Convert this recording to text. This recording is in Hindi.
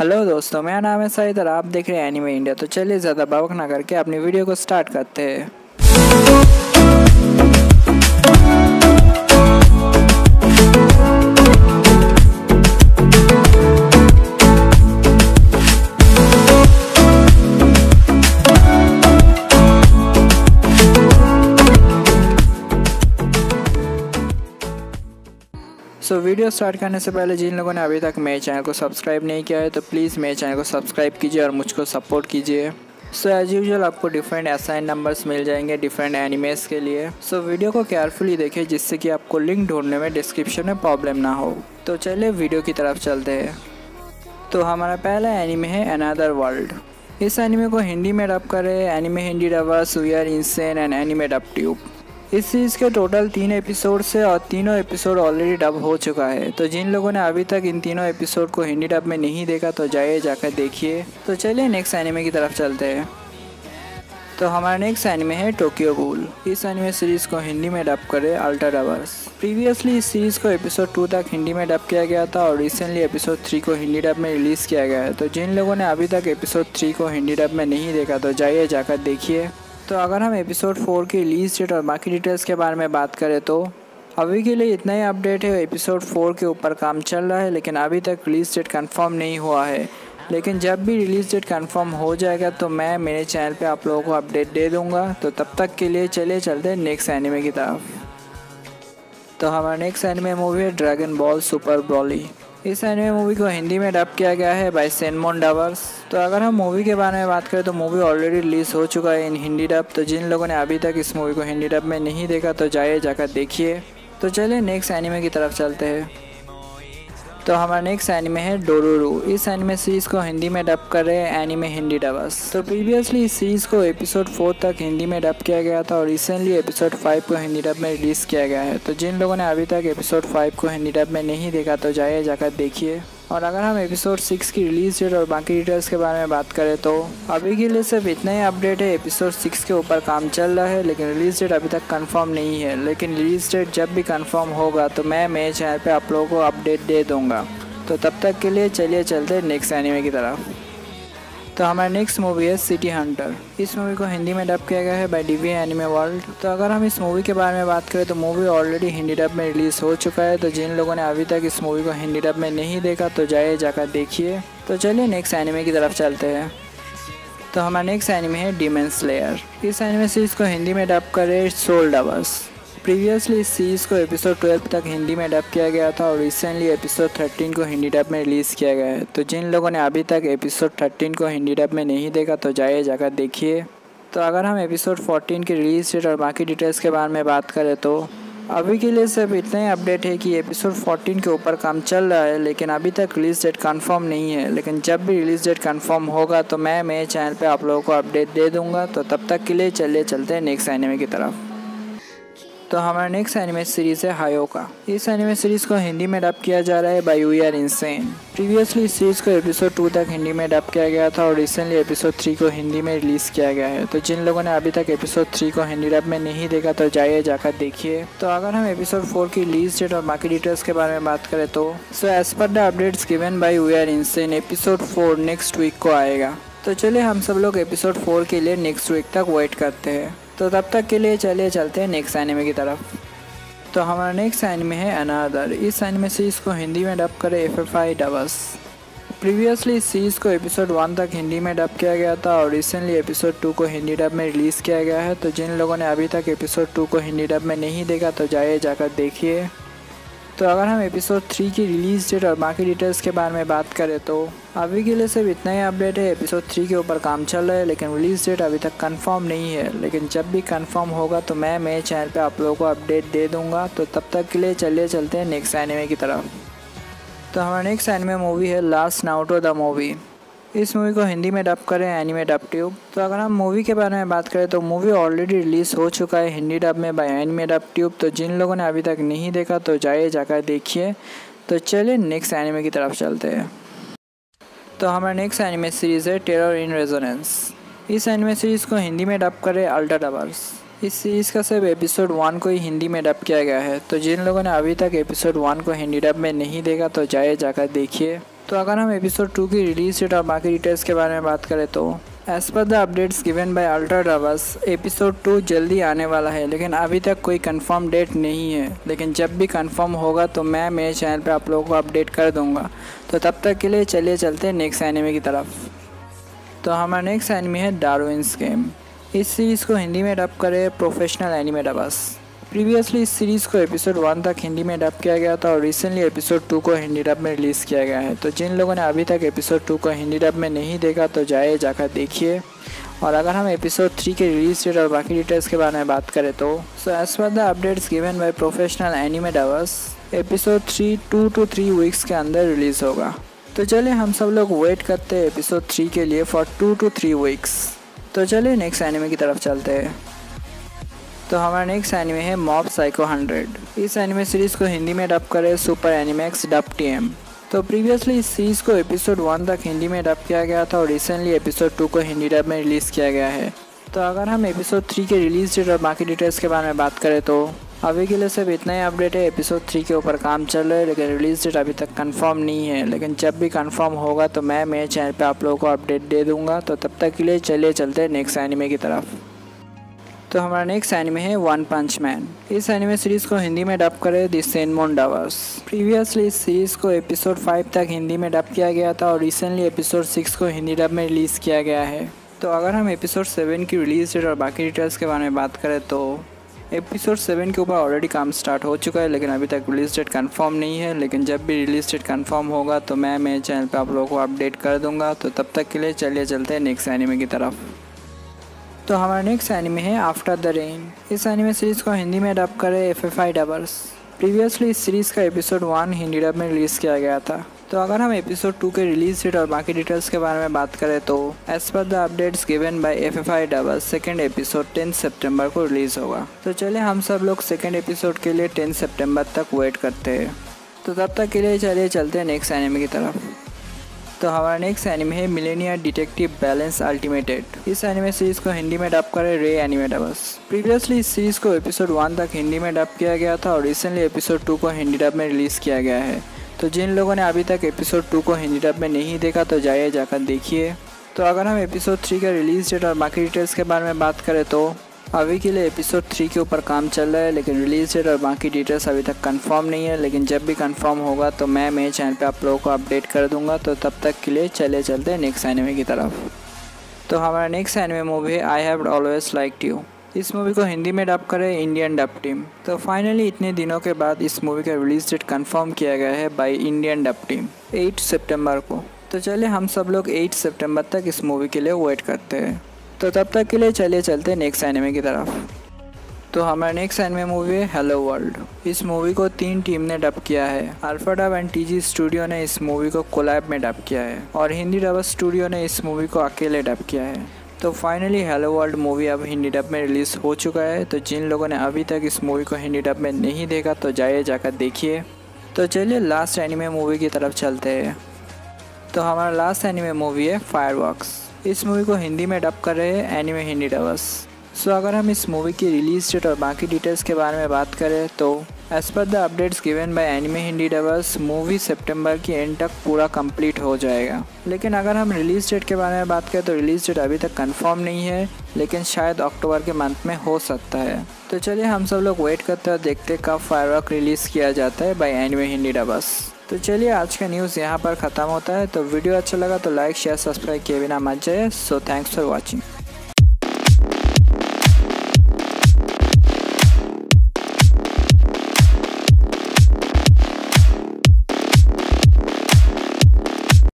हेलो दोस्तों, मेरा नाम है सईद और आप देख रहे हैं एनिमे इंडिया। तो चलिए ज़्यादा बावक ना करके अपनी वीडियो को स्टार्ट करते हैं। सो so, वीडियो स्टार्ट करने से पहले जिन लोगों ने अभी तक मेरे चैनल को सब्सक्राइब नहीं किया है तो प्लीज़ मेरे चैनल को सब्सक्राइब कीजिए और मुझको सपोर्ट कीजिए। सो एज यूजल आपको डिफरेंट असाइन नंबर्स मिल जाएँगे डिफरेंट एनिमेस के लिए। सो so, वीडियो को केयरफुली देखें जिससे कि आपको लिंक ढूँढने में डिस्क्रिप्शन में प्रॉब्लम ना हो। तो चलिए वीडियो की तरफ़ चलते हैं। तो हमारा पहला एनिमे है अनदर वर्ल्ड इस एनिमे को हिंदी में डब करें anime Hindi dubbers we are insane and anime dub tube इस सीरीज़ के टोटल तीन एपिसोड से और तीनों एपिसोड ऑलरेडी डब हो चुका है। तो जिन लोगों ने अभी तक इन तीनों एपिसोड को हिंदी डब में नहीं देखा तो जाइए, जाकर देखिए। तो चलिए नेक्स्ट एनिमे की तरफ़ चलते हैं। तो हमारा नेक्स्ट एनिमे है टोक्यो गूल इस एनिमे सीरीज़ को हिंदी में डब करे अल्ट्रा डबर्स प्रीवियसली इस सीरीज़ को एपिसोड टू तक हिंदी में डब किया गया था और रिसेंटली एपिसोड थ्री को हिंदी डब में रिलीज़ किया गया है। तो जिन लोगों ने अभी तक एपिसोड थ्री को हिंदी डब में नहीं देखा तो जाइए, जाकर देखिए। तो अगर हम एपिसोड फोर की रिलीज़ डेट और बाकी डिटेल्स के बारे में बात करें तो अभी के लिए इतना ही अपडेट है। एपिसोड फोर के ऊपर काम चल रहा है, लेकिन अभी तक रिलीज़ डेट कंफर्म नहीं हुआ है। लेकिन जब भी रिलीज़ डेट कंफर्म हो जाएगा तो मैं मेरे चैनल पे आप लोगों को अपडेट दे दूँगा। तो तब तक के लिए चलिए चलते नेक्स्ट एनिमे की तरफ़। तो हमारा नेक्स्ट एनिमे मूवी है ड्रैगन बॉल सुपर ब्रॉली इस एनिमे मूवी को हिंदी में डब किया गया है बाय सेनमोन डावर्स तो अगर हम मूवी के बारे में बात करें तो मूवी ऑलरेडी रिलीज़ हो चुका है इन हिंदी डब तो जिन लोगों ने अभी तक इस मूवी को हिंदी डब में नहीं देखा तो जाइए जाकर देखिए। तो चलिए नेक्स्ट एनिमे की तरफ़ चलते हैं। तो हमारा नेक्स्ट एनिमे है डोरोरू इस एनिमे सीरीज़ को हिंदी में डब कर रहे हैं एनिमे हिंदी डबर्स तो प्रीवियसली इस सीरीज़ को एपिसोड फोर तक हिंदी में डब किया गया था और रिसेंटली एपिसोड फाइव को हिंदी डब में रिलीज़ किया गया है। तो जिन लोगों ने अभी तक एपिसोड फाइव को हिंदी डब में नहीं देखा तो जाइए जाकर देखिए। और अगर हम एपिसोड सिक्स की रिलीज़ डेट और बाकी डिटेल्स के बारे में बात करें तो अभी के लिए सिर्फ़ इतना ही अपडेट है। एपिसोड सिक्स के ऊपर काम चल रहा है, लेकिन रिलीज़ डेट अभी तक कंफर्म नहीं है। लेकिन रिलीज़ डेट जब भी कंफर्म होगा तो मैं मेरे चैनल पर आप लोगों को अपडेट दे दूँगा। तो तब तक के लिए चलिए चलते नेक्स्ट एनिमे की तरफ़। तो हमारा नेक्स्ट मूवी है सिटी हंटर इस मूवी को हिंदी में डब किया गया है बाय डीवी एनिमे वर्ल्ड तो अगर हम इस मूवी के बारे में बात करें तो मूवी ऑलरेडी हिंदी डब में रिलीज़ हो चुका है। तो जिन लोगों ने अभी तक इस मूवी को हिंदी डब में नहीं देखा तो जाइए जाकर देखिए। तो चलिए नेक्स्ट एनिमे की तरफ़ चलते हैं। तो हमारा नेक्स्ट एनिमे है डीमन लेयर इस एनिमे सीरीज़ को हिंदी में डब करे सोल डबर्स प्रीवियसली इस सीरीज़ को एपिसोड 12 तक हिंदी में डब किया गया था और रिसेंटली एपिसोड 13 को हिंदी डब में रिलीज़ किया गया है। तो जिन लोगों ने अभी तक एपिसोड 13 को हिंदी डब में नहीं देखा तो जाइए जाकर देखिए। तो अगर हम एपिसोड 14 की रिलीज़ डेट और बाकी डिटेल्स के बारे में बात करें तो अभी के लिए सिर्फ़ इतना ही अपडेट है कि एपिसोड 14 के ऊपर काम चल रहा है, लेकिन अभी तक रिलीज़ डेट कंफर्म नहीं है। लेकिन जब भी रिलीज़ डेट कंफर्म होगा तो मैं मेरे चैनल पे आप लोगों को अपडेट दे दूँगा। तो तब तक के लिए चलिए, चलते हैं नेक्स्ट एनिमे की तरफ़। तो हमारा नेक्स्ट एनिमे सीरीज़ है हायो का। इस एनिमे सीरीज़ को हिंदी में डब किया जा रहा है by we are insane previously इस सीरीज़ को एपिसोड टू तक हिंदी में डब किया गया था और रिसेंटली एपिसोड थ्री को हिंदी में रिलीज़ किया गया है। तो जिन लोगों ने अभी तक एपिसोड थ्री को हिंदी डब में नहीं देखा तो जाइए, जाकर देखिए। तो अगर हम एपिसोड फोर की रिलीज़ डेट और बाकी डिटेल्स के बारे में बात करें तो so as per the updates given by we are insane episode four next week को आएगा। तो चलिए हम सब लोग एपिसोड फोर के लिए नेक्स्ट वीक तक वेट करते हैं। तो तब तक के लिए चलिए चलते हैं नेक्स्ट एनिमे की तरफ़। तो हमारा नेक्स्ट एनिमे है अनादर इस एनिमे सीरीज़ को हिंदी में डब करे F F I dubs previously इस सीरीज़ को एपिसोड वन तक हिंदी में डब किया गया था और रिसेंटली एपिसोड टू को हिंदी डब में रिलीज़ किया गया है। तो जिन लोगों ने अभी तक एपिसोड टू को हिंदी डब में नहीं देखा तो जाइए जाकर देखिए। तो अगर हम एपिसोड थ्री की रिलीज़ डेट और बाकी डिटेल्स के बारे में बात करें तो अभी के लिए सिर्फ़ इतना ही अपडेट है। एपिसोड थ्री के ऊपर काम चल रहा है, लेकिन रिलीज़ डेट अभी तक कंफर्म नहीं है। लेकिन जब भी कंफर्म होगा तो मैं मेरे चैनल पे आप लोगों को अपडेट दे दूँगा। तो तब तक के लिए चलिए चलते हैं नेक्स्ट एनिमे की तरफ़। तो हमारा नेक्स्ट एनिमे मूवी है लास्ट नाउटो द मूवी इस मूवी को हिंदी में डब करें एनिमे डब ट्यूब तो अगर हम मूवी के बारे में बात करें तो मूवी ऑलरेडी रिलीज़ हो चुका है हिंदी डब में बाय एनिमे डब ट्यूब तो जिन लोगों ने अभी तक नहीं देखा तो जाइए जाकर देखिए। तो चलिए नेक्स्ट एनिमे की तरफ़ चलते हैं। तो हमारा नेक्स्ट एनिमे सीरीज़ है टेरर इन रेजोनेंस इस एनिमे सीरीज़ को हिंदी में डब करे अल्ट्रा डबल्स इस सीरीज़ का सिर्फ़ एपिसोड वन को ही हिंदी में डब किया गया है। तो जिन लोगों ने अभी तक एपिसोड वन को हिंदी डब में नहीं देखा तो जाए जाकर देखिए। तो अगर हम एपिसोड टू की रिलीज़ डेट और बाकी डिटेल्स के बारे में बात करें तो as per the updates given by ultra dubbers episode two जल्दी आने वाला है, लेकिन अभी तक कोई कंफर्म डेट नहीं है। लेकिन जब भी कंफर्म होगा तो मैं मेरे चैनल पर आप लोगों को अपडेट कर दूँगा। तो तब तक के लिए चलिए चलते नेक्स्ट एनिमी की तरफ़। तो हमारा नेक्स्ट एनिमी है डारोइंस गेम इस सीरीज़ को हिंदी में डब करे प्रोफेशनल एनिमी डबस प्रीवियसली इस सीरीज़ को एपिसोड वन तक हिंदी में डब किया गया था और रिसेंटली एपिसोड टू को हिंदी डब में रिलीज़ किया गया है। तो जिन लोगों ने अभी तक एपिसोड टू को हिंदी डब में नहीं देखा तो जाए जाकर देखिए। और अगर हम एपिसोड थ्री के रिलीज़ डेट और बाकी डिटेल्स के बारे में बात करें तो so as per the updates given by professional anime dubbers episode three two to three weeks के अंदर रिलीज़ होगा। तो चलिए, हम सब लोग वेट करते हैं एपिसोड थ्री के लिए for two to three weeks तो चलिए नेक्स्ट एनिमे की तरफ़ चलते हैं। तो हमारा नेक्स्ट एनिमे है मॉब साइको हंड्रेड इस एनिमे सीरीज़ को हिंदी में डब करे super Animax dub T M तो प्रीवियसली इस सीरीज़ को एपिसोड वन तक हिंदी में डब किया गया था और रिसेंटली एपिसोड टू को हिंदी डब में रिलीज़ किया गया है। तो अगर हम एपिसोड थ्री के रिलीज़ डेट और बाकी डिटेल्स के बारे में बात करें तो अभी के लिए सिर्फ़ इतना ही अपडेट है। एपिसोड थ्री के ऊपर काम चल रहा है, लेकिन रिलीज़ डेट अभी तक कंफर्म नहीं है। लेकिन जब भी कंफर्म होगा तो मैं मेरे चैनल पे आप लोगों को अपडेट दे दूँगा। तो तब तक के लिए चलिए चलते हैं नेक्स्ट एनिमे की तरफ़। तो हमारा नेक्स्ट एनिमे है वन पंच मैन इस एनिमे सीरीज़ को हिंदी में डब करे दी सेनमोन डावर्स प्रीवियसली इस सीरीज़ को एपिसोड फाइव तक हिंदी में डब किया गया था और रिसेंटली एपिसोड सिक्स को हिंदी डब में रिलीज़ किया गया है। तो अगर हम एपिसोड सेवन की रिलीज़ डेट और बाकी डिटेल्स के बारे में बात करें तो एपिसोड सेवन के ऊपर ऑलरेडी काम स्टार्ट हो चुका है, लेकिन अभी तक रिलीज़ डेट कंफर्म नहीं है। लेकिन जब भी रिलीज़ डेट कंफर्म होगा तो मैं, मेरे चैनल पर आप लोगों को अपडेट कर दूँगा। तो तब तक के लिए चलिए चलते हैं नेक्स्ट एनिमे की तरफ़। तो हमारा नेक्स्ट एनिमे है आफ्टर द रेन इस एनिमे सीरीज़ को हिंदी में डब करे F F I dubbers previously इस सीरीज़ का एपिसोड वन हिंदी डब में रिलीज़ किया गया था। तो अगर हम एपिसोड टू के रिलीज़ डेट और बाकी डिटेल्स के बारे में बात करें तो as per the updates given by F F I dubs second episode tenth September को रिलीज़ होगा। तो चलिए हम सब लोग सेकेंड एपिसोड के लिए टेंथ सेप्टेम्बर तक वेट करते हैं। तो तब तक के लिए चलिए चलते हैं नेक्स्ट एनिमे की तरफ़। तो हमारा नेक्स्ट एनिमे है मिलेनिया डिटेक्टिव बैलेंस अल्टीमेटेड इस एनिमे सीरीज़ को हिंदी में डब करे रे एनिमे डबस प्रीवियसली इस सीरीज़ को एपिसोड वन तक हिंदी में डब किया गया था और रिसेंटली एपिसोड टू को हिंदी डब में रिलीज़ किया गया है। तो जिन लोगों ने अभी तक एपिसोड टू को हिंदी डब में नहीं देखा तो जाइए जाकर देखिए। तो अगर हम एपिसोड थ्री का रिलीज़ डेट और बाकी डिटेल्स के बारे में बात करें तो अभी के लिए एपिसोड थ्री के ऊपर काम चल रहा है, लेकिन रिलीज़ डेट और बाकी डिटेल्स अभी तक कंफर्म नहीं है, लेकिन जब भी कंफर्म होगा तो मैं मेरे चैनल पे आप लोगों को अपडेट कर दूँगा तो तब तक के लिए चले चलते नेक्स्ट एनिमे की तरफ़। तो हमारा नेक्स्ट एनिमे मूवी है I have always like you इस मूवी को हिंदी में डब करे इंडियन डब टीम तो फाइनली इतने दिनों के बाद इस मूवी का रिलीज़ डेट कंफर्म किया गया है बाय इंडियन डब टीम 8 सितंबर को। तो चलिए हम सब लोग 8 सितंबर तक इस मूवी के लिए वेट करते हैं। तो तब तक के लिए चलिए चलते नेक्स्ट एनिमे की तरफ़। तो हमारा नेक्स्ट एनिमे मूवी है हेलो वर्ल्ड इस मूवी को तीन टीम ने डब किया है। Alpha dub and TG studio ने इस मूवी को कोलैब में डब किया है। और हिंदी डब स्टूडियो ने इस मूवी को अकेले डब किया है। तो फाइनली हेलो वर्ल्ड मूवी अब हिंदी डब में रिलीज़ हो चुका है। तो जिन लोगों ने अभी तक इस मूवी को हिंदी डब में नहीं देखा तो जाइए जाकर देखिए। तो चलिए लास्ट एनिमे मूवी की तरफ़ चलते हैं। तो हमारा लास्ट एनिमे मूवी है फायर इस मूवी को हिंदी में डब कर रहे हैं एनिमे हिंदी डबस सो अगर हम इस मूवी की रिलीज़ डेट और बाकी डिटेल्स के बारे में बात करें तो as per the updates given by anime Hindi dubbers movie सितंबर की एंड तक पूरा कंप्लीट हो जाएगा। लेकिन अगर हम रिलीज़ डेट के बारे में बात करें तो रिलीज़ डेट अभी तक कंफर्म नहीं है, लेकिन शायद अक्टूबर के मंथ में हो सकता है। तो चलिए हम सब लोग वेट करते हैं देखते कब फायर रिलीज़ किया जाता है बाई एनिमे हिंदी डबस तो चलिए, आज का न्यूज़ यहाँ पर ख़त्म होता है। तो वीडियो अच्छा लगा तो लाइक शेयर सब्सक्राइब किए बिना मत जाए सो थैंक्स फॉर वॉचिंग